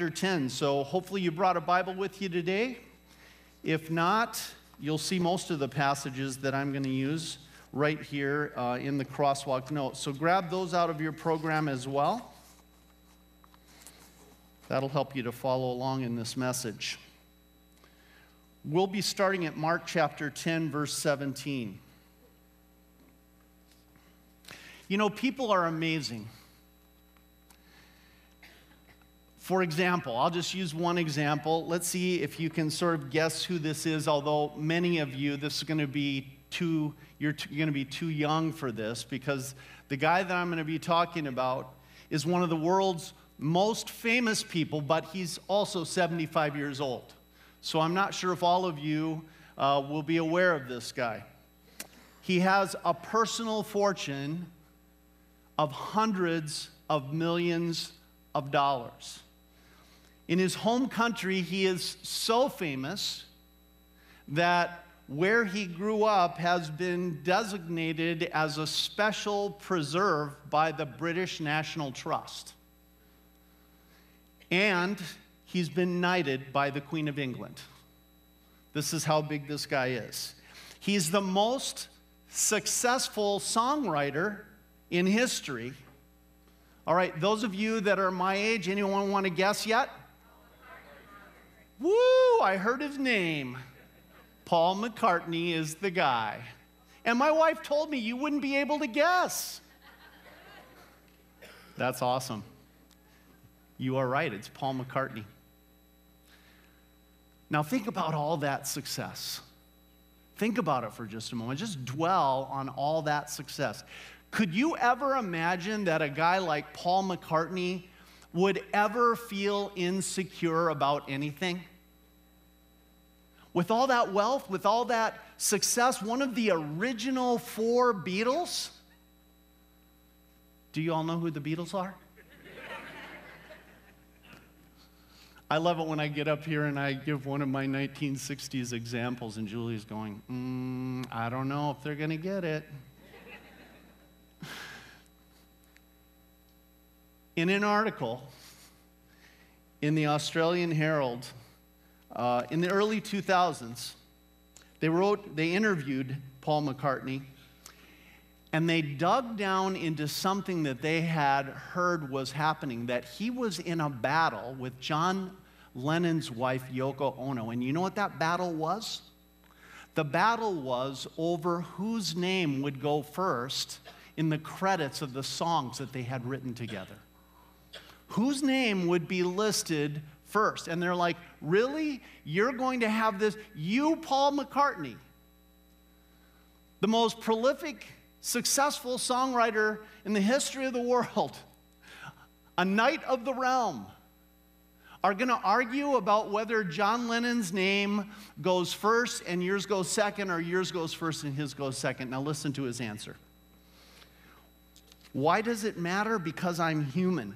chapter 10. So hopefully you brought a Bible with you today. If not, you'll see most of the passages that I'm going to use right here uh, in the crosswalk notes. So grab those out of your program as well. That'll help you to follow along in this message. We'll be starting at Mark chapter 10, verse 17. You know, people are amazing. For example, I'll just use one example. Let's see if you can sort of guess who this is, although many of you, this is going to be too, you're going to be too young for this because the guy that I'm going to be talking about is one of the world's most famous people, but he's also 75 years old. So I'm not sure if all of you uh, will be aware of this guy. He has a personal fortune of hundreds of millions of dollars. In his home country, he is so famous that where he grew up has been designated as a special preserve by the British National Trust. And he's been knighted by the Queen of England. This is how big this guy is. He's the most successful songwriter in history. All right, those of you that are my age, anyone want to guess yet? Woo, I heard his name. Paul McCartney is the guy. And my wife told me you wouldn't be able to guess. That's awesome. You are right, it's Paul McCartney. Now, think about all that success. Think about it for just a moment. Just dwell on all that success. Could you ever imagine that a guy like Paul McCartney would ever feel insecure about anything? With all that wealth, with all that success, one of the original four Beatles. Do you all know who the Beatles are? I love it when I get up here and I give one of my 1960s examples, and Julie's going, mm, I don't know if they're going to get it. In an article in the Australian Herald uh, in the early 2000s, they wrote, they interviewed Paul McCartney, and they dug down into something that they had heard was happening that he was in a battle with John Lennon's wife, Yoko Ono. And you know what that battle was? The battle was over whose name would go first in the credits of the songs that they had written together. Whose name would be listed first. And they're like, Really? You're going to have this? You, Paul McCartney, the most prolific, successful songwriter in the history of the world, a knight of the realm, are going to argue about whether John Lennon's name goes first and yours goes second, or yours goes first and his goes second. Now, listen to his answer. Why does it matter? Because I'm human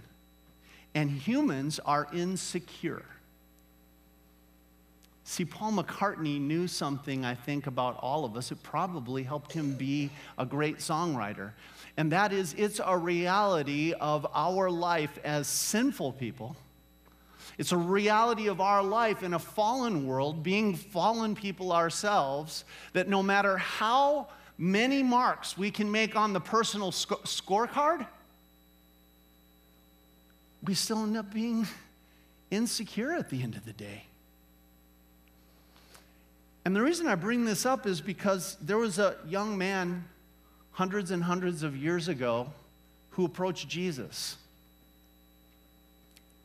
and humans are insecure. See, Paul McCartney knew something, I think, about all of us. It probably helped him be a great songwriter. And that is, it's a reality of our life as sinful people. It's a reality of our life in a fallen world, being fallen people ourselves, that no matter how many marks we can make on the personal sc- scorecard, we still end up being insecure at the end of the day. And the reason I bring this up is because there was a young man hundreds and hundreds of years ago who approached Jesus.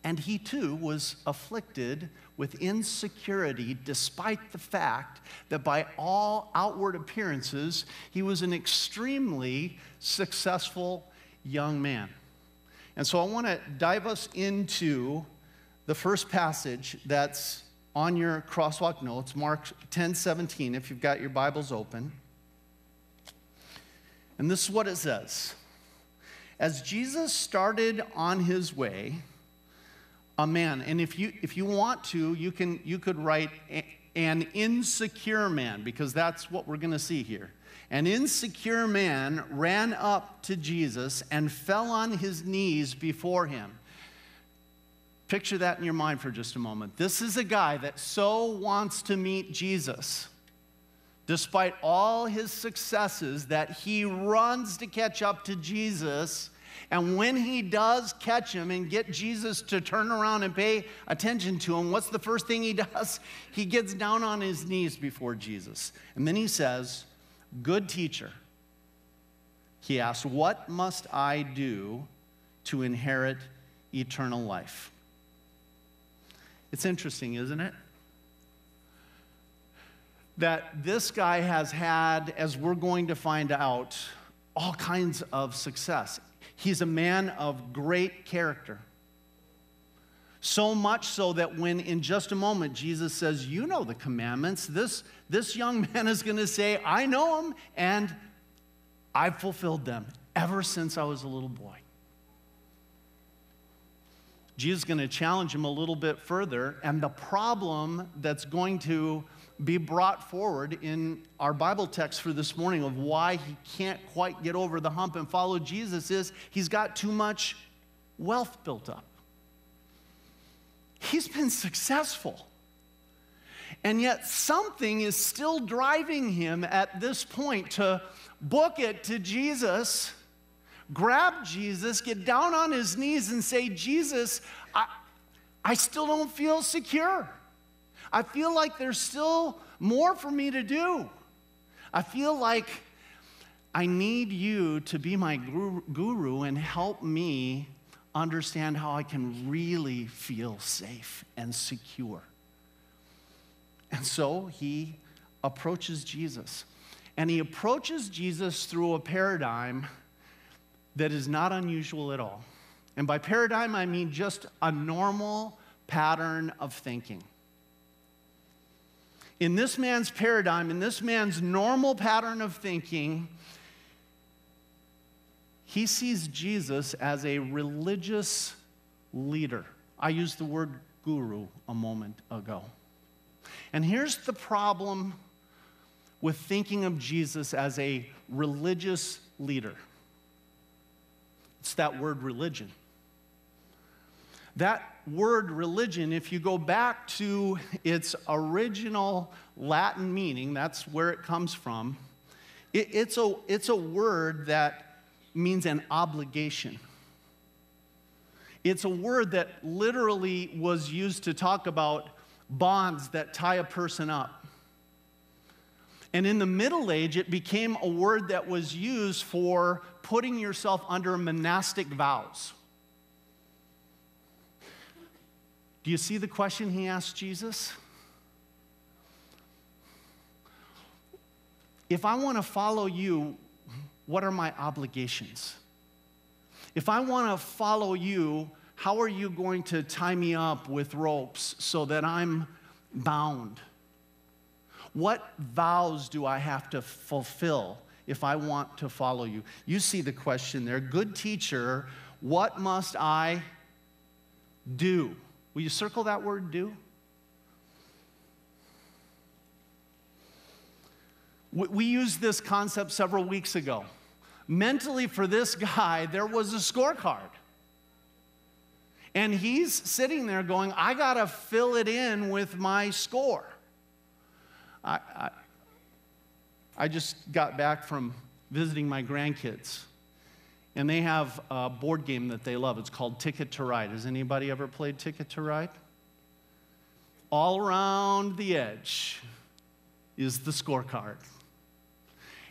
And he too was afflicted with insecurity, despite the fact that by all outward appearances, he was an extremely successful young man. And so I want to dive us into the first passage that's on your crosswalk notes, Mark 10 17, if you've got your Bibles open. And this is what it says As Jesus started on his way, a man, and if you, if you want to, you, can, you could write an insecure man, because that's what we're going to see here. An insecure man ran up to Jesus and fell on his knees before him. Picture that in your mind for just a moment. This is a guy that so wants to meet Jesus, despite all his successes, that he runs to catch up to Jesus. And when he does catch him and get Jesus to turn around and pay attention to him, what's the first thing he does? He gets down on his knees before Jesus. And then he says, Good teacher. He asks, What must I do to inherit eternal life? It's interesting, isn't it? That this guy has had, as we're going to find out, all kinds of success. He's a man of great character. So much so that when in just a moment Jesus says, You know the commandments, this, this young man is going to say, I know them and I've fulfilled them ever since I was a little boy. Jesus is going to challenge him a little bit further, and the problem that's going to be brought forward in our Bible text for this morning of why he can't quite get over the hump and follow Jesus is he's got too much wealth built up. He's been successful. And yet, something is still driving him at this point to book it to Jesus grab Jesus, get down on his knees, and say, Jesus, I, I still don't feel secure. I feel like there's still more for me to do. I feel like I need you to be my guru and help me understand how I can really feel safe and secure. And so he approaches Jesus. And he approaches Jesus through a paradigm that is not unusual at all. And by paradigm, I mean just a normal pattern of thinking. In this man's paradigm, in this man's normal pattern of thinking, he sees Jesus as a religious leader. I used the word guru a moment ago. And here's the problem with thinking of Jesus as a religious leader it's that word religion. That word religion, if you go back to its original Latin meaning, that's where it comes from, it, it's, a, it's a word that means an obligation. It's a word that literally was used to talk about bonds that tie a person up. And in the Middle Age, it became a word that was used for putting yourself under monastic vows. Do you see the question he asked Jesus? If I want to follow you, what are my obligations? If I want to follow you, how are you going to tie me up with ropes so that I'm bound? What vows do I have to fulfill if I want to follow you? You see the question there. Good teacher, what must I do? Will you circle that word do? We used this concept several weeks ago. Mentally, for this guy, there was a scorecard. And he's sitting there going, I got to fill it in with my score. I, I, I just got back from visiting my grandkids, and they have a board game that they love. It's called Ticket to Ride. Has anybody ever played Ticket to Ride? All around the edge is the scorecard.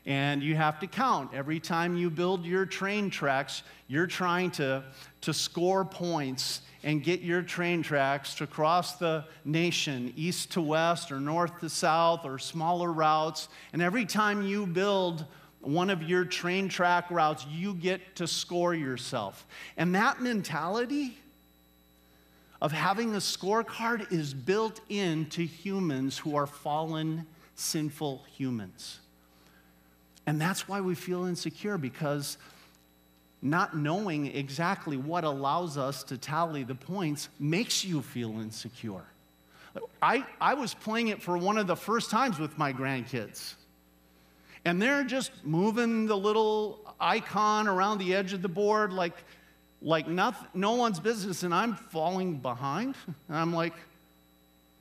And you have to count. Every time you build your train tracks, you're trying to, to score points and get your train tracks to cross the nation, east to west, or north to south, or smaller routes. And every time you build one of your train track routes, you get to score yourself. And that mentality of having a scorecard is built into humans who are fallen, sinful humans. And that's why we feel insecure because not knowing exactly what allows us to tally the points makes you feel insecure. I, I was playing it for one of the first times with my grandkids. And they're just moving the little icon around the edge of the board like, like nothing, no one's business, and I'm falling behind. And I'm like,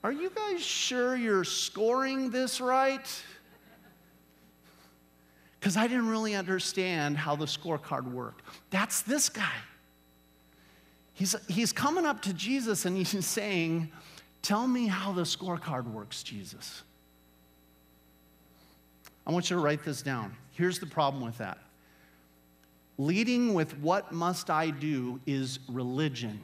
are you guys sure you're scoring this right? Because I didn't really understand how the scorecard worked. That's this guy. He's, he's coming up to Jesus and he's saying, Tell me how the scorecard works, Jesus. I want you to write this down. Here's the problem with that leading with what must I do is religion.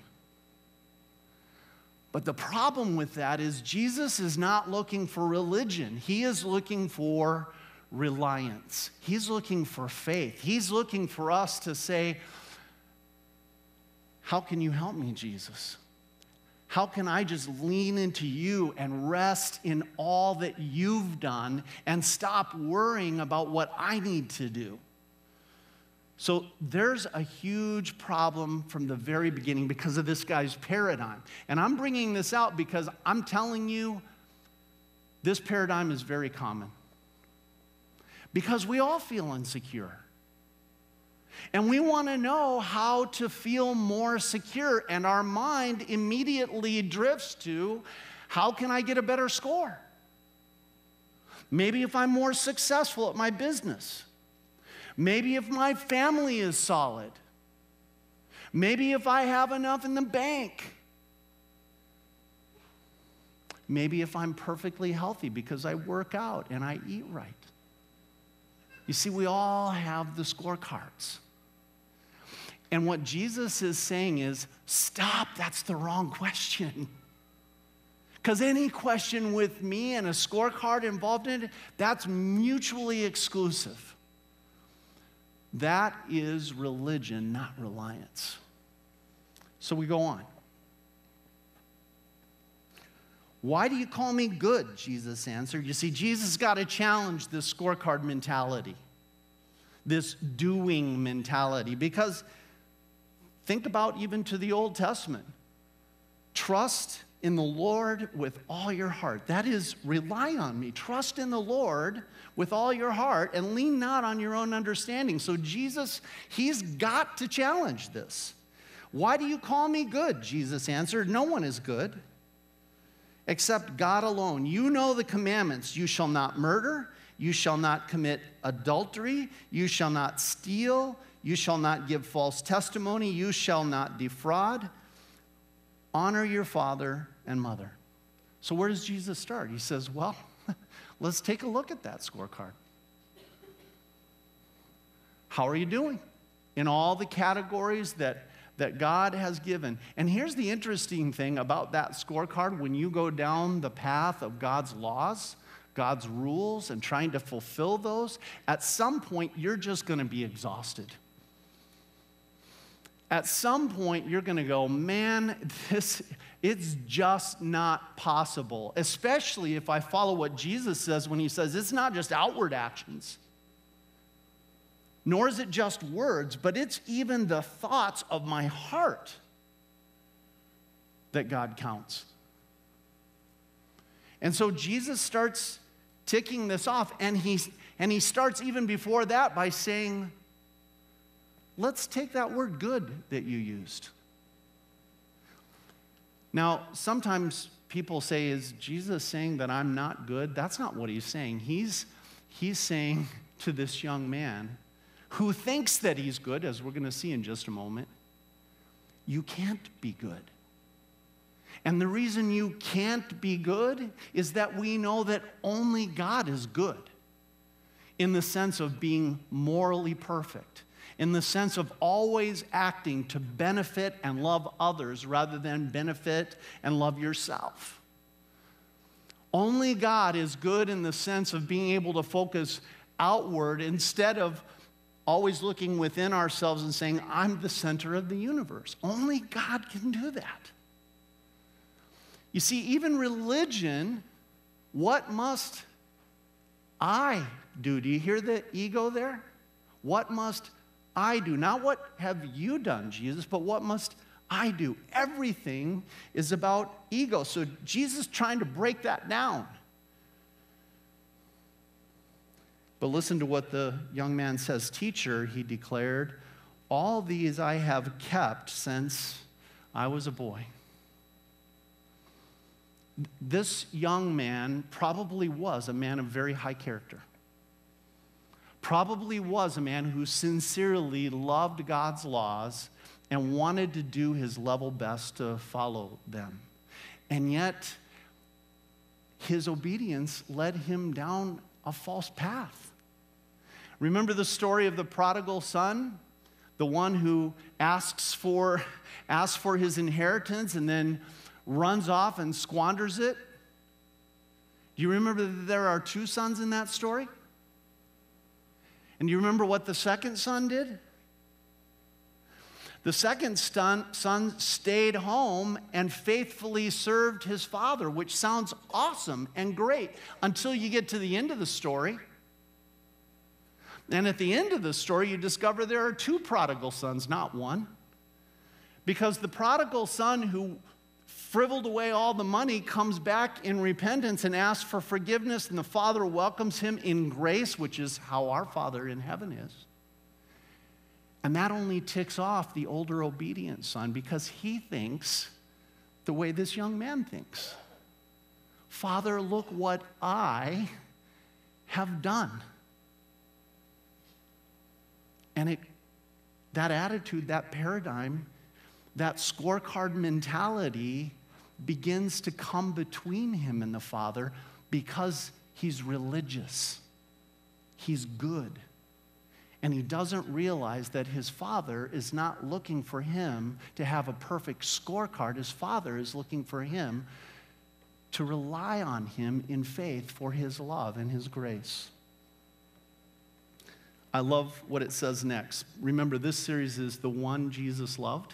But the problem with that is Jesus is not looking for religion, he is looking for reliance. He's looking for faith. He's looking for us to say, How can you help me, Jesus? How can I just lean into you and rest in all that you've done and stop worrying about what I need to do? So there's a huge problem from the very beginning because of this guy's paradigm. And I'm bringing this out because I'm telling you, this paradigm is very common. Because we all feel insecure. And we want to know how to feel more secure. And our mind immediately drifts to how can I get a better score? Maybe if I'm more successful at my business. Maybe if my family is solid. Maybe if I have enough in the bank. Maybe if I'm perfectly healthy because I work out and I eat right. You see, we all have the scorecards. And what Jesus is saying is stop, that's the wrong question. Because any question with me and a scorecard involved in it, that's mutually exclusive. That is religion, not reliance. So we go on. Why do you call me good? Jesus answered. You see, Jesus got to challenge this scorecard mentality, this doing mentality, because think about even to the Old Testament. Trust in the Lord with all your heart. That is, rely on me. Trust in the Lord with all your heart and lean not on your own understanding. So, Jesus, he's got to challenge this. Why do you call me good? Jesus answered, No one is good except God alone. You know the commandments you shall not murder, you shall not commit adultery, you shall not steal, you shall not give false testimony, you shall not defraud. Honor your father and mother. So, where does Jesus start? He says, Well, let's take a look at that scorecard. How are you doing in all the categories that, that God has given? And here's the interesting thing about that scorecard when you go down the path of God's laws, God's rules, and trying to fulfill those, at some point you're just going to be exhausted at some point you're going to go, man, this it's just not possible. Especially if I follow what Jesus says when he says it's not just outward actions. Nor is it just words, but it's even the thoughts of my heart that God counts. And so Jesus starts ticking this off, and, he's, and he starts even before that by saying, Let's take that word good that you used. Now, sometimes people say, Is Jesus saying that I'm not good? That's not what he's saying. He's, he's saying to this young man who thinks that he's good, as we're going to see in just a moment, you can't be good. And the reason you can't be good is that we know that only God is good in the sense of being morally perfect in the sense of always acting to benefit and love others rather than benefit and love yourself. Only God is good in the sense of being able to focus outward instead of always looking within ourselves and saying, I'm the center of the universe. Only God can do that. You see, even religion, what must I do? Do you hear the ego there? What must I do. Not what have you done, Jesus, but what must I do. Everything is about ego. So Jesus trying to break that down. But listen to what the young man says Teacher, he declared, All these I have kept since I was a boy. This young man probably was a man of very high character. Probably was a man who sincerely loved God's laws and wanted to do his level best to follow them. And yet, his obedience led him down a false path. Remember the story of the prodigal son? The one who asks for, asks for his inheritance and then runs off and squanders it? Do you remember that there are two sons in that story? And do you remember what the second son did? The second son, son stayed home and faithfully served his father, which sounds awesome and great until you get to the end of the story. And at the end of the story, you discover there are two prodigal sons, not one. Because the prodigal son who frivoled away all the money comes back in repentance and asks for forgiveness, and the Father welcomes him in grace, which is how our Father in heaven is. And that only ticks off the older obedient son because he thinks the way this young man thinks. Father, look what I have done. And it, that attitude, that paradigm, that scorecard mentality begins to come between him and the Father because he's religious, he's good. And he doesn't realize that his father is not looking for him to have a perfect scorecard. His father is looking for him to rely on him in faith for his love and his grace. I love what it says next. Remember, this series is the one Jesus loved.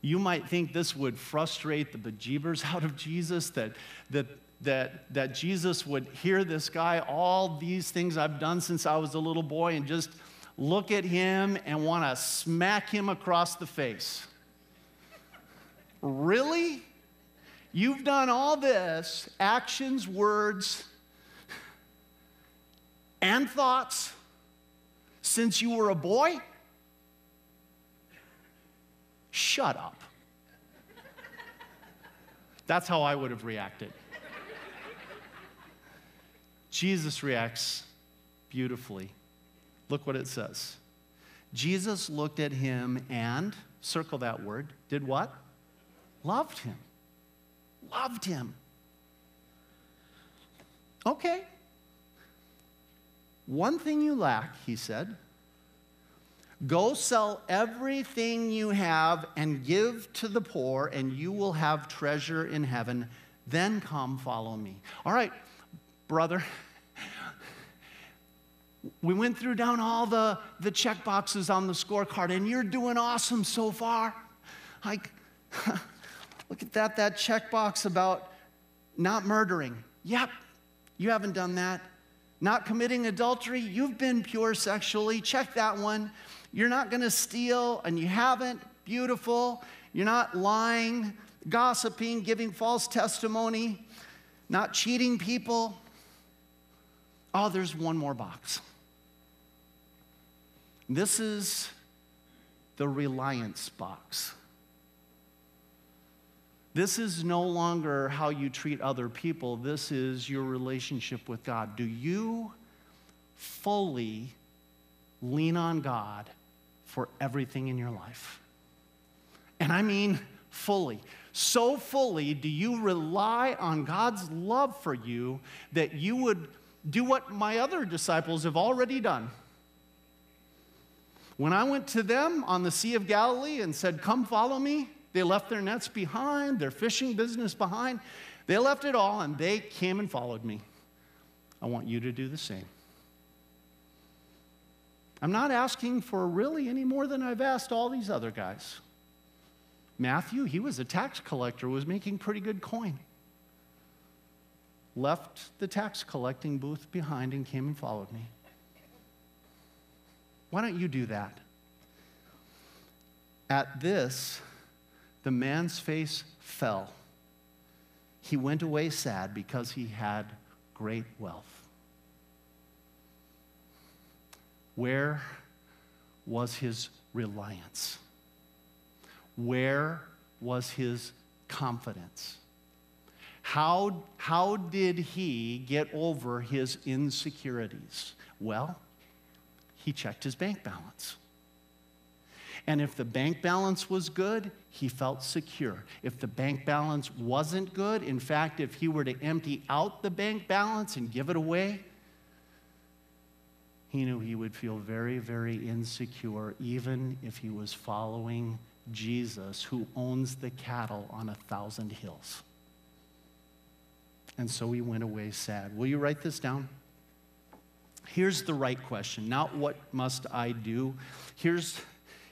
You might think this would frustrate the bejeebers out of Jesus, that, that that, that Jesus would hear this guy, all these things I've done since I was a little boy, and just look at him and want to smack him across the face. really? You've done all this actions, words, and thoughts since you were a boy? Shut up. That's how I would have reacted. Jesus reacts beautifully. Look what it says. Jesus looked at him and, circle that word, did what? Loved him. Loved him. Okay. One thing you lack, he said. Go sell everything you have and give to the poor, and you will have treasure in heaven. Then come follow me. All right, brother we went through down all the, the check boxes on the scorecard, and you're doing awesome so far. Like, look at that, that checkbox about not murdering. Yep, you haven't done that. Not committing adultery, you've been pure sexually. Check that one. You're not going to steal, and you haven't. Beautiful. You're not lying, gossiping, giving false testimony, not cheating people. Oh, there's one more box. This is the reliance box. This is no longer how you treat other people. This is your relationship with God. Do you fully lean on God for everything in your life? And I mean fully. So fully do you rely on God's love for you that you would do what my other disciples have already done when I went to them on the Sea of Galilee and said, Come follow me, they left their nets behind, their fishing business behind. They left it all and they came and followed me. I want you to do the same. I'm not asking for really any more than I've asked all these other guys. Matthew, he was a tax collector, was making pretty good coin. Left the tax collecting booth behind and came and followed me. Why don't you do that? At this, the man's face fell. He went away sad because he had great wealth. Where was his reliance? Where was his confidence? How, how did he get over his insecurities? Well, he checked his bank balance. And if the bank balance was good, he felt secure. If the bank balance wasn't good, in fact, if he were to empty out the bank balance and give it away, he knew he would feel very, very insecure, even if he was following Jesus, who owns the cattle on a thousand hills. And so he went away sad. Will you write this down? Here's the right question. Not what must I do? Here's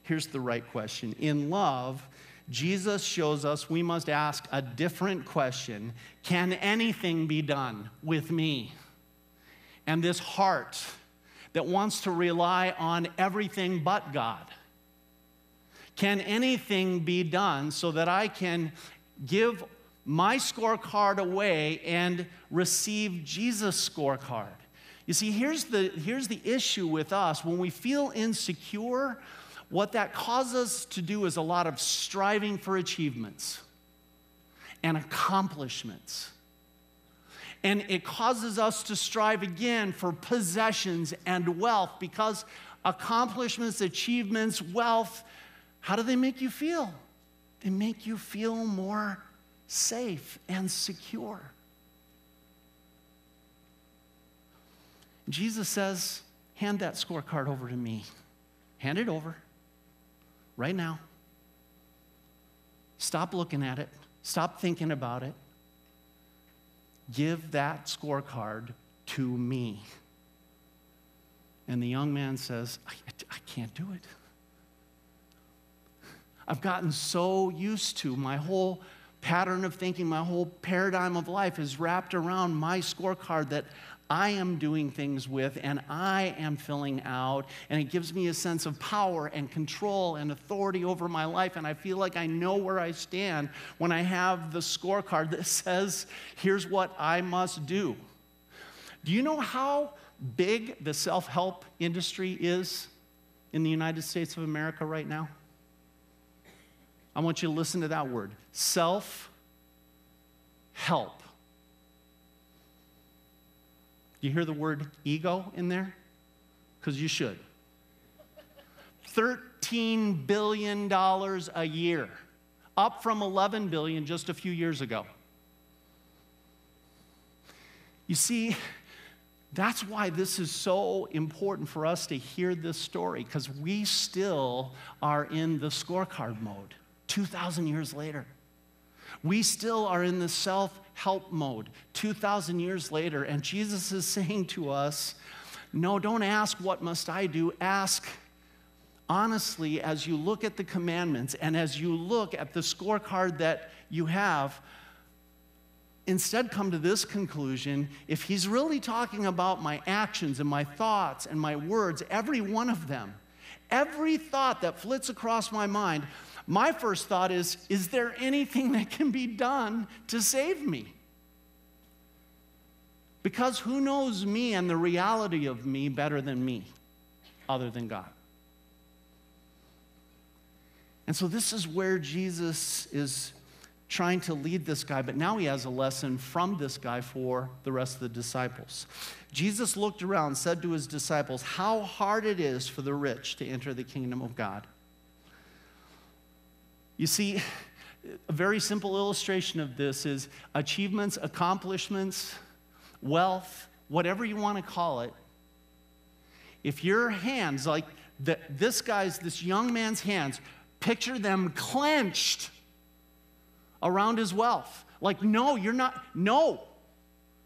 here's the right question. In love, Jesus shows us we must ask a different question Can anything be done with me? And this heart that wants to rely on everything but God. Can anything be done so that I can give my scorecard away and receive Jesus' scorecard? You see, here's the, here's the issue with us. When we feel insecure, what that causes us to do is a lot of striving for achievements and accomplishments. And it causes us to strive again for possessions and wealth because accomplishments, achievements, wealth, how do they make you feel? They make you feel more safe and secure. Jesus says, Hand that scorecard over to me. Hand it over right now. Stop looking at it, stop thinking about it. Give that scorecard to me. And the young man says, I, I can't do it. I've gotten so used to my whole pattern of thinking, my whole paradigm of life is wrapped around my scorecard that I am doing things with and I am filling out. And it gives me a sense of power and control and authority over my life. And I feel like I know where I stand when I have the scorecard that says, here's what I must do. Do you know how big the self help industry is in the United States of America right now? I want you to listen to that word self help. You hear the word ego in there? Because you should. $13 billion a year, up from 11 billion just a few years ago. You see, that's why this is so important for us to hear this story, because we still are in the scorecard mode 2,000 years later. We still are in the self help mode 2,000 years later, and Jesus is saying to us, No, don't ask, What must I do? Ask, honestly, as you look at the commandments and as you look at the scorecard that you have, instead come to this conclusion if he's really talking about my actions and my thoughts and my words, every one of them, every thought that flits across my mind, my first thought is Is there anything that can be done to save me? Because who knows me and the reality of me better than me, other than God? And so, this is where Jesus is trying to lead this guy, but now he has a lesson from this guy for the rest of the disciples. Jesus looked around, said to his disciples, How hard it is for the rich to enter the kingdom of God. You see, a very simple illustration of this is achievements, accomplishments, wealth, whatever you want to call it. If your hands, like the, this guy's, this young man's hands, picture them clenched around his wealth. Like, no, you're not, no,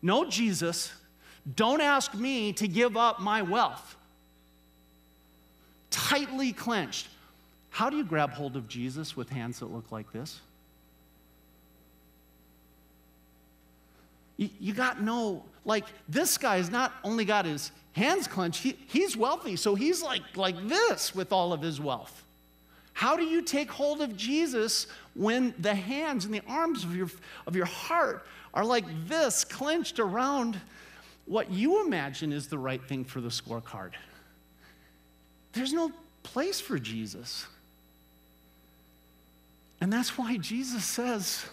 no, Jesus, don't ask me to give up my wealth. Tightly clenched. How do you grab hold of Jesus with hands that look like this? You, you got no, like, this guy's not only got his hands clenched, he, he's wealthy, so he's like, like this with all of his wealth. How do you take hold of Jesus when the hands and the arms of your, of your heart are like this, clenched around what you imagine is the right thing for the scorecard? There's no place for Jesus. And that's why Jesus says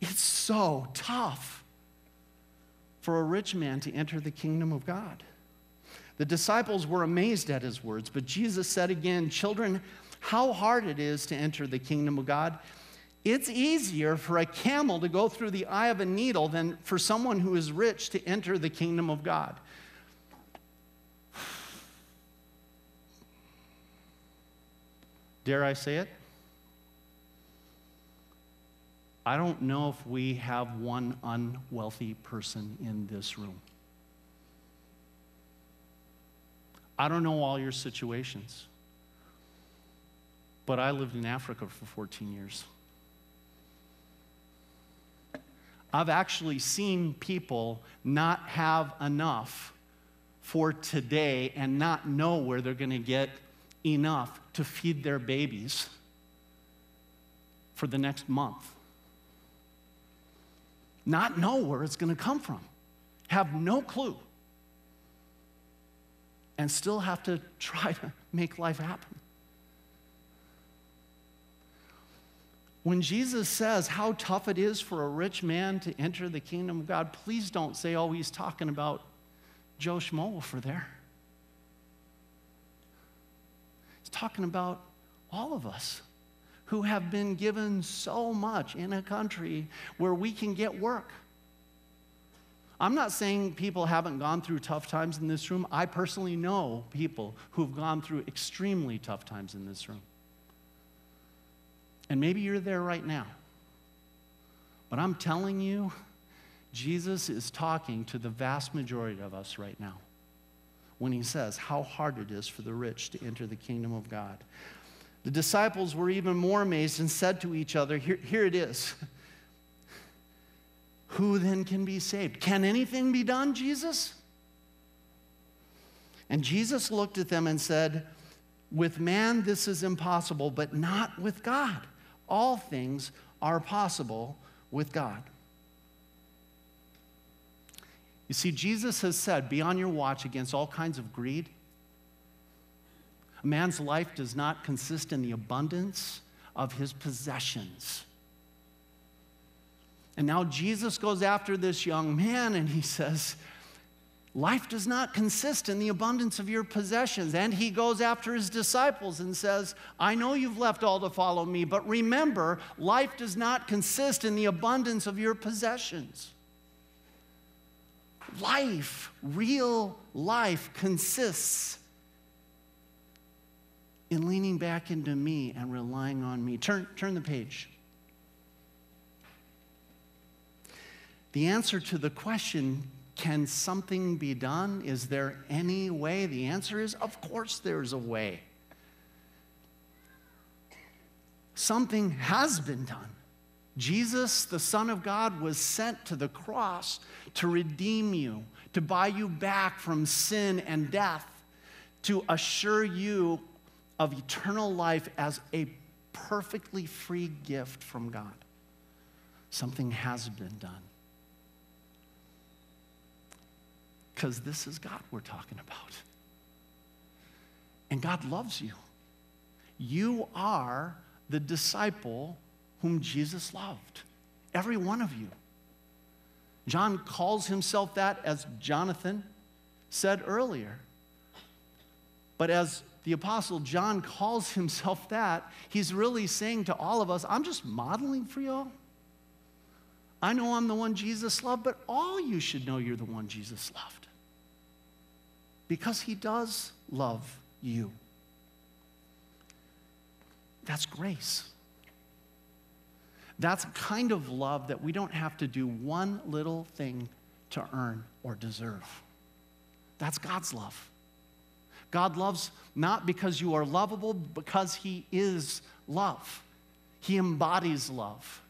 it's so tough for a rich man to enter the kingdom of God. The disciples were amazed at his words, but Jesus said again, Children, how hard it is to enter the kingdom of God. It's easier for a camel to go through the eye of a needle than for someone who is rich to enter the kingdom of God. Dare I say it? I don't know if we have one unwealthy person in this room. I don't know all your situations, but I lived in Africa for 14 years. I've actually seen people not have enough for today and not know where they're going to get enough to feed their babies for the next month. Not know where it's going to come from, have no clue, and still have to try to make life happen. When Jesus says how tough it is for a rich man to enter the kingdom of God, please don't say, oh, he's talking about Joe Schmo for there. He's talking about all of us who have been given so much in a country where we can get work. I'm not saying people haven't gone through tough times in this room. I personally know people who've gone through extremely tough times in this room. And maybe you're there right now. But I'm telling you, Jesus is talking to the vast majority of us right now when he says how hard it is for the rich to enter the kingdom of God. The disciples were even more amazed and said to each other, Here, here it is. Who then can be saved? Can anything be done, Jesus? And Jesus looked at them and said, With man this is impossible, but not with God all things are possible with God. You see, Jesus has said, Be on your watch against all kinds of greed. A man's life does not consist in the abundance of his possessions. And now Jesus goes after this young man and he says, Life does not consist in the abundance of your possessions. And he goes after his disciples and says, I know you've left all to follow me, but remember, life does not consist in the abundance of your possessions. Life, real life, consists in leaning back into me and relying on me. Turn, turn the page. The answer to the question can something be done? Is there any way? The answer is, of course, there's a way. Something has been done. Jesus, the Son of God, was sent to the cross to redeem you, to buy you back from sin and death, to assure you of eternal life as a perfectly free gift from God. Something has been done. Because this is God we're talking about. And God loves you. You are the disciple whom Jesus loved. Every one of you. John calls himself that as Jonathan said earlier. But as the Apostle John calls himself that, he's really saying to all of us, I'm just modeling for y'all. I know I'm the one Jesus loved, but all you should know you're the one Jesus loved. Because he does love you. That's grace. That's a kind of love that we don't have to do one little thing to earn or deserve. That's God's love. God loves not because you are lovable, because He is love. He embodies love.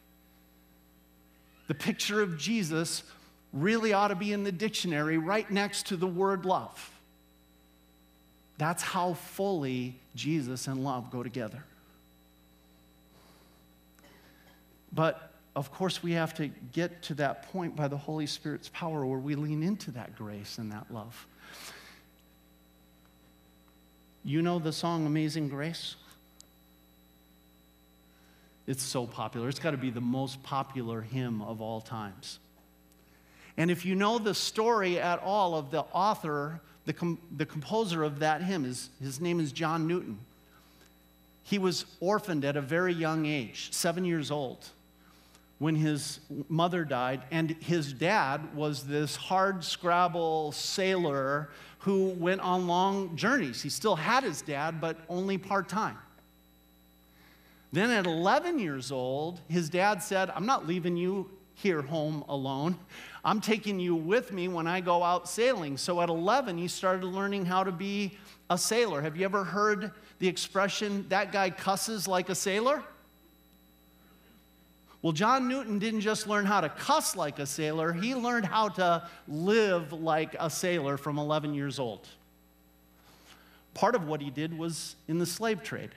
The picture of Jesus really ought to be in the dictionary right next to the word love. That's how fully Jesus and love go together. But of course, we have to get to that point by the Holy Spirit's power where we lean into that grace and that love. You know the song Amazing Grace? It's so popular. It's got to be the most popular hymn of all times. And if you know the story at all of the author, the, com- the composer of that hymn, is, his name is John Newton. He was orphaned at a very young age, seven years old, when his mother died. And his dad was this hard scrabble sailor who went on long journeys. He still had his dad, but only part time. Then at 11 years old, his dad said, I'm not leaving you here home alone. I'm taking you with me when I go out sailing. So at 11, he started learning how to be a sailor. Have you ever heard the expression, that guy cusses like a sailor? Well, John Newton didn't just learn how to cuss like a sailor, he learned how to live like a sailor from 11 years old. Part of what he did was in the slave trade.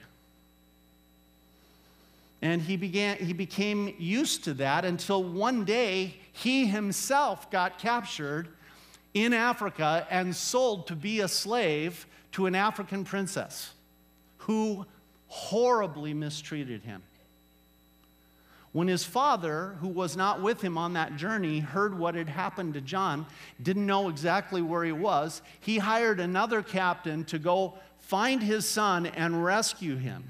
And he, began, he became used to that until one day he himself got captured in Africa and sold to be a slave to an African princess who horribly mistreated him. When his father, who was not with him on that journey, heard what had happened to John, didn't know exactly where he was, he hired another captain to go find his son and rescue him.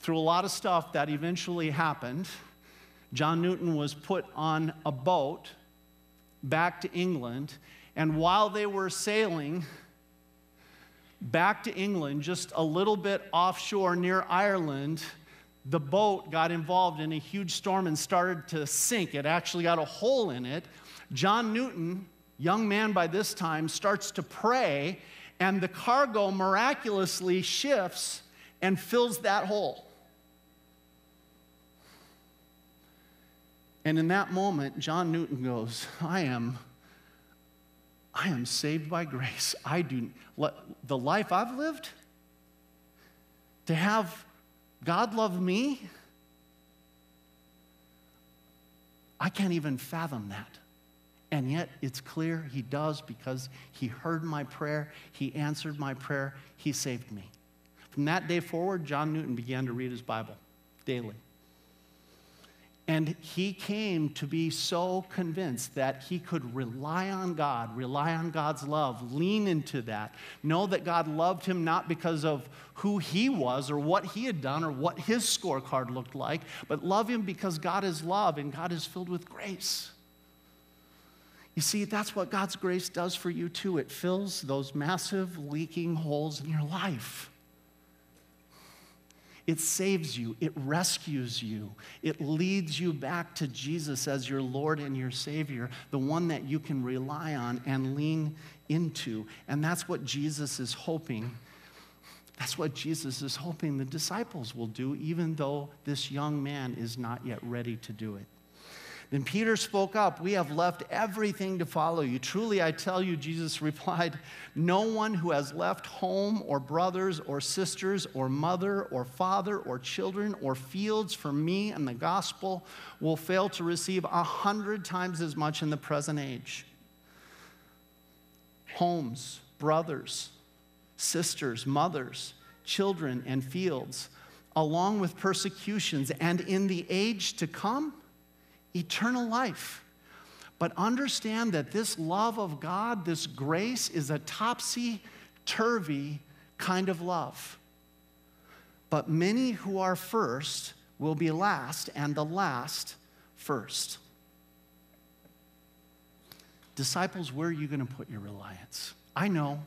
Through a lot of stuff that eventually happened, John Newton was put on a boat back to England, and while they were sailing, back to England, just a little bit offshore near Ireland, the boat got involved in a huge storm and started to sink. It actually got a hole in it. John Newton, young man by this time, starts to pray, and the cargo miraculously shifts and fills that hole. And in that moment, John Newton goes, I am. I am saved by grace. I do the life I've lived to have God love me? I can't even fathom that. And yet it's clear he does because he heard my prayer, he answered my prayer, he saved me. From that day forward, John Newton began to read his Bible daily. And he came to be so convinced that he could rely on God, rely on God's love, lean into that, know that God loved him not because of who he was or what he had done or what his scorecard looked like, but love him because God is love and God is filled with grace. You see, that's what God's grace does for you too. It fills those massive leaking holes in your life. It saves you, it rescues you, it leads you back to Jesus as your Lord and your Savior, the one that you can rely on and lean into. And that's what Jesus is hoping. That's what Jesus is hoping the disciples will do, even though this young man is not yet ready to do it. Then Peter spoke up, We have left everything to follow you. Truly, I tell you, Jesus replied, No one who has left home or brothers or sisters or mother or father or children or fields for me and the gospel will fail to receive a hundred times as much in the present age. Homes, brothers, sisters, mothers, children, and fields, along with persecutions, and in the age to come, eternal life. But understand that this love of God, this grace, is a topsy turvy kind of love. But many who are first will be last, and the last first. Disciples, where are you going to put your reliance? I know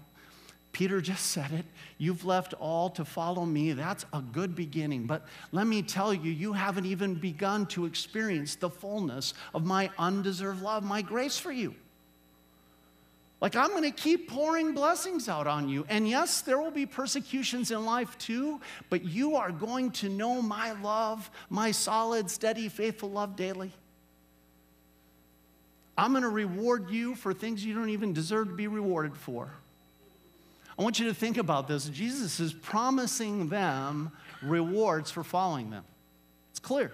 Peter just said it. You've left all to follow me. That's a good beginning. But let me tell you, you haven't even begun to experience the fullness of my undeserved love, my grace for you. Like, I'm going to keep pouring blessings out on you. And yes, there will be persecutions in life too, but you are going to know my love, my solid, steady, faithful love daily. I'm going to reward you for things you don't even deserve to be rewarded for. I want you to think about this. Jesus is promising them rewards for following them. It's clear.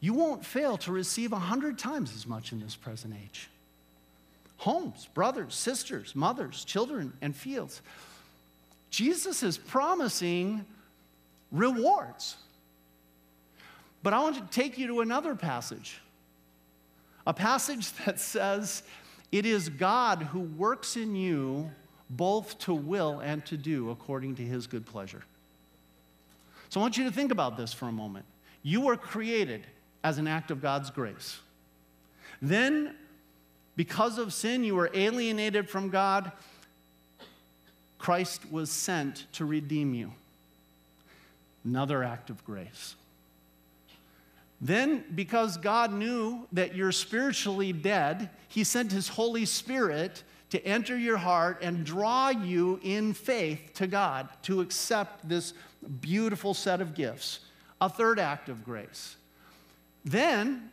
You won't fail to receive a hundred times as much in this present age. homes, brothers, sisters, mothers, children, and fields. Jesus is promising rewards. But I want to take you to another passage, a passage that says, It is God who works in you both to will and to do according to his good pleasure. So I want you to think about this for a moment. You were created as an act of God's grace. Then, because of sin, you were alienated from God. Christ was sent to redeem you. Another act of grace. Then, because God knew that you're spiritually dead, He sent His Holy Spirit to enter your heart and draw you in faith to God to accept this beautiful set of gifts. A third act of grace. Then,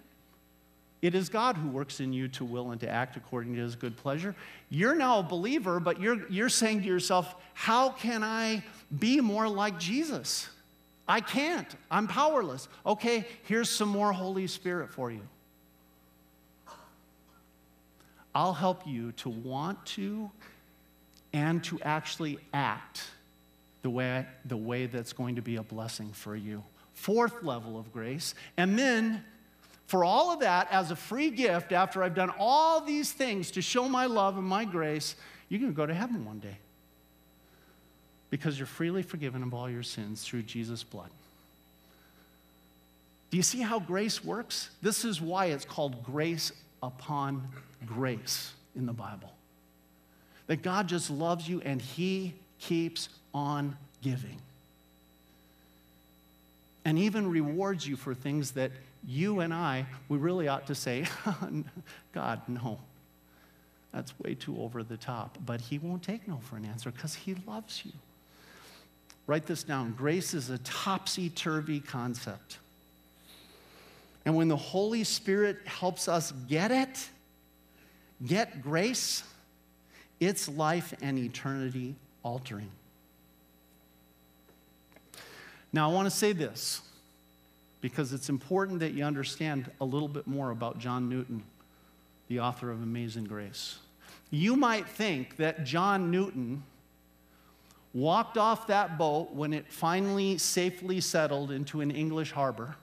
it is God who works in you to will and to act according to his good pleasure. You're now a believer, but you're, you're saying to yourself, How can I be more like Jesus? I can't. I'm powerless. Okay, here's some more Holy Spirit for you. I'll help you to want to and to actually act the way, the way that's going to be a blessing for you. Fourth level of grace. And then, for all of that, as a free gift, after I've done all these things to show my love and my grace, you're going to go to heaven one day because you're freely forgiven of all your sins through Jesus' blood. Do you see how grace works? This is why it's called grace upon grace in the Bible. That God just loves you and He keeps on giving. And even rewards you for things that you and I, we really ought to say, God, no. That's way too over the top. But He won't take no for an answer because He loves you. Write this down. Grace is a topsy turvy concept. And when the Holy Spirit helps us get it, get grace, it's life and eternity altering. Now, I want to say this because it's important that you understand a little bit more about John Newton, the author of Amazing Grace. You might think that John Newton walked off that boat when it finally safely settled into an English harbor,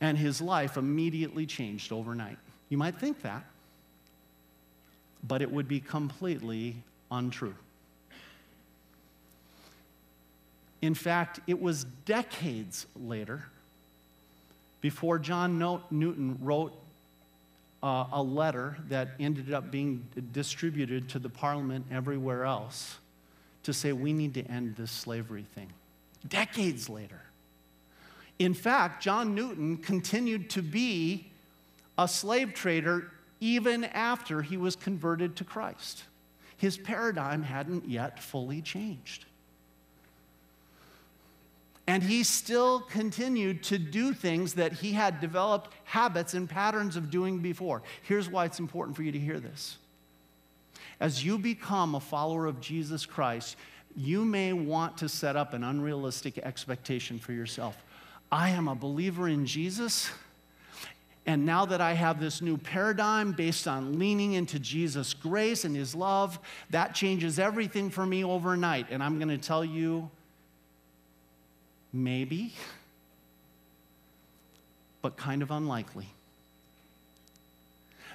and his life immediately changed overnight. You might think that, but it would be completely untrue. In fact, it was decades later before John Newton wrote uh, a letter that ended up being distributed to the parliament everywhere else to say we need to end this slavery thing. Decades later. In fact, John Newton continued to be a slave trader even after he was converted to Christ. His paradigm hadn't yet fully changed. And he still continued to do things that he had developed habits and patterns of doing before. Here's why it's important for you to hear this as you become a follower of Jesus Christ, you may want to set up an unrealistic expectation for yourself. I am a believer in Jesus. And now that I have this new paradigm based on leaning into Jesus' grace and his love, that changes everything for me overnight. And I'm going to tell you maybe, but kind of unlikely.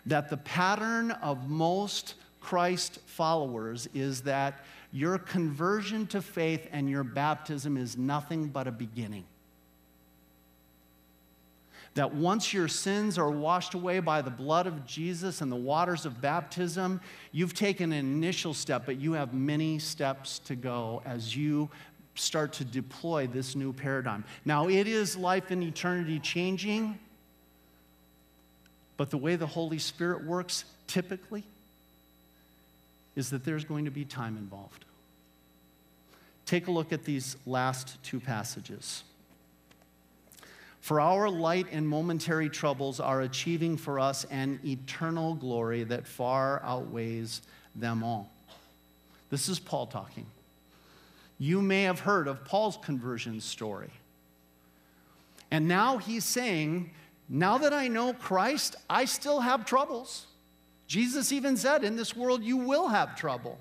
That the pattern of most Christ followers is that your conversion to faith and your baptism is nothing but a beginning. That once your sins are washed away by the blood of Jesus and the waters of baptism, you've taken an initial step, but you have many steps to go as you start to deploy this new paradigm. Now, it is life and eternity changing, but the way the Holy Spirit works typically is that there's going to be time involved. Take a look at these last two passages. For our light and momentary troubles are achieving for us an eternal glory that far outweighs them all. This is Paul talking. You may have heard of Paul's conversion story. And now he's saying, now that I know Christ, I still have troubles Jesus even said, In this world you will have trouble.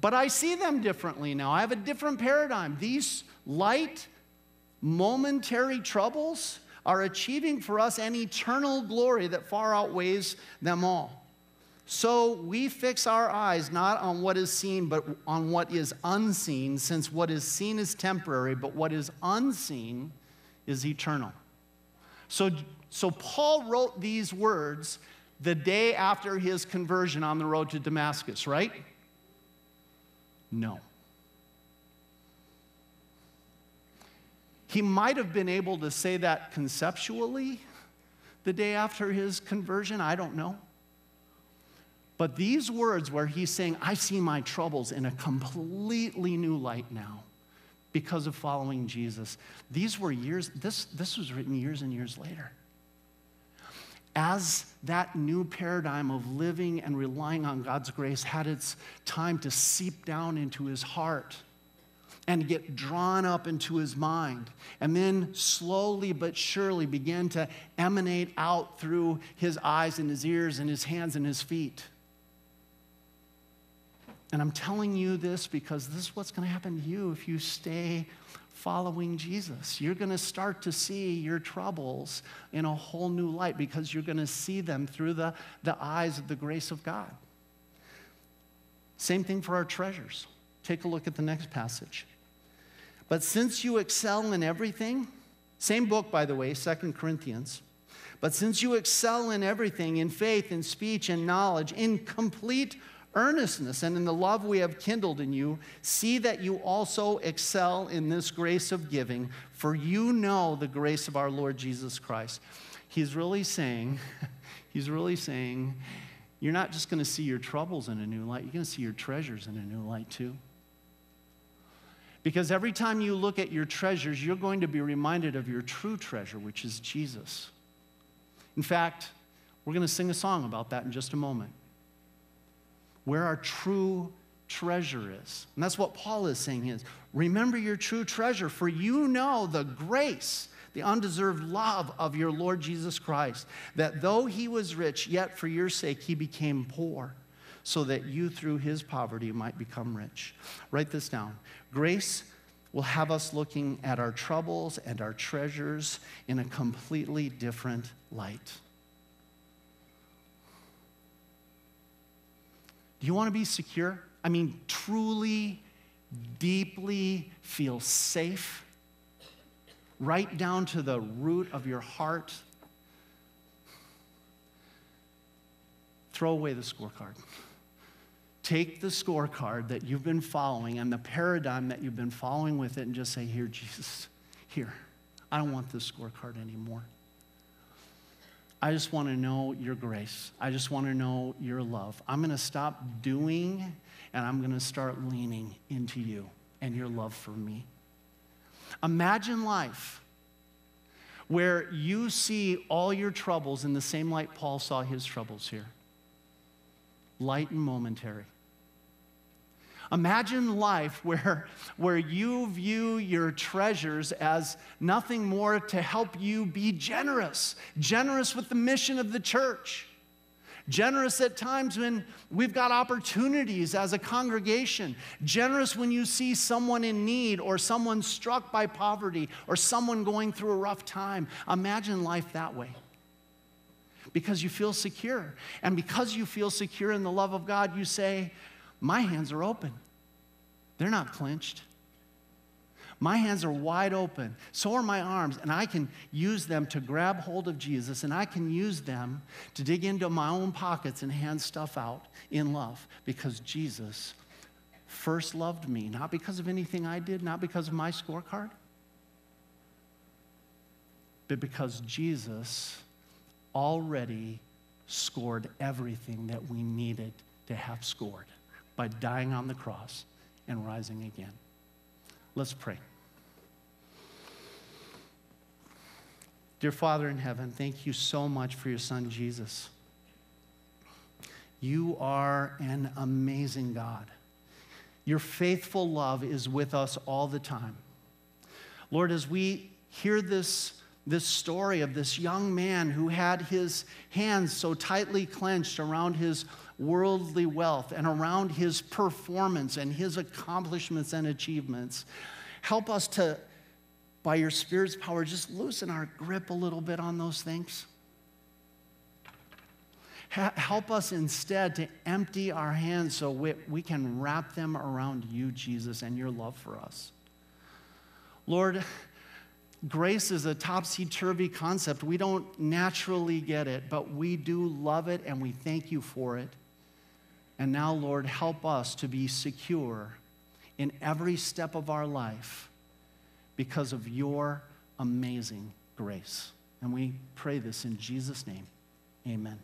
But I see them differently now. I have a different paradigm. These light, momentary troubles are achieving for us an eternal glory that far outweighs them all. So we fix our eyes not on what is seen, but on what is unseen, since what is seen is temporary, but what is unseen is eternal. So, so Paul wrote these words the day after his conversion on the road to Damascus, right? No. He might have been able to say that conceptually the day after his conversion, I don't know. But these words, where he's saying, I see my troubles in a completely new light now because of following Jesus, these were years, this, this was written years and years later. As that new paradigm of living and relying on God's grace had its time to seep down into his heart and get drawn up into his mind, and then slowly but surely begin to emanate out through his eyes and his ears and his hands and his feet. And I'm telling you this because this is what's going to happen to you if you stay following Jesus. You're going to start to see your troubles in a whole new light because you're going to see them through the, the eyes of the grace of God. Same thing for our treasures. Take a look at the next passage. But since you excel in everything, same book, by the way, Second Corinthians. But since you excel in everything, in faith, in speech, in knowledge, in complete earnestness and in the love we have kindled in you, see that you also excel in this grace of giving, for you know the grace of our Lord Jesus Christ. He's really saying, he's really saying, you're not just going to see your troubles in a new light, you're going to see your treasures in a new light too. Because every time you look at your treasures, you're going to be reminded of your true treasure, which is Jesus. In fact, we're going to sing a song about that in just a moment. Where our true treasure is. And that's what Paul is saying is remember your true treasure, for you know the grace, the undeserved love of your Lord Jesus Christ, that though he was rich, yet for your sake he became poor so that you through his poverty might become rich. Write this down. Grace will have us looking at our troubles and our treasures in a completely different light. Do you want to be secure? I mean, truly, deeply feel safe, right down to the root of your heart. Throw away the scorecard. Take the scorecard that you've been following and the paradigm that you've been following with it and just say, Here, Jesus, here. I don't want this scorecard anymore. I just want to know your grace. I just want to know your love. I'm going to stop doing and I'm going to start leaning into you and your love for me. Imagine life where you see all your troubles in the same light Paul saw his troubles here light and momentary. Imagine life where, where you view your treasures as nothing more to help you be generous, generous with the mission of the church. Generous at times when we've got opportunities as a congregation. Generous when you see someone in need or someone struck by poverty or someone going through a rough time. Imagine life that way because you feel secure. And because you feel secure in the love of God, you say, My hands are open. They're not clenched. My hands are wide open. So are my arms, and I can use them to grab hold of Jesus, and I can use them to dig into my own pockets and hand stuff out in love because Jesus first loved me, not because of anything I did, not because of my scorecard, but because Jesus already scored everything that we needed to have scored by dying on the cross and rising again. Let's pray. Dear Father in heaven, thank you so much for your son Jesus. You are an amazing God. Your faithful love is with us all the time. Lord, as we hear this this story of this young man who had his hands so tightly clenched around his worldly wealth and around his performance and his accomplishments and achievements. Help us to, by your Spirit's power, just loosen our grip a little bit on those things. Help us instead to empty our hands so we, we can wrap them around you, Jesus, and your love for us. Lord, grace is a topsy turvy concept. We don't naturally get it, but we do love it and we thank you for it. And now, Lord, help us to be secure in every step of our life because of your amazing grace. And we pray this in Jesus' name. Amen.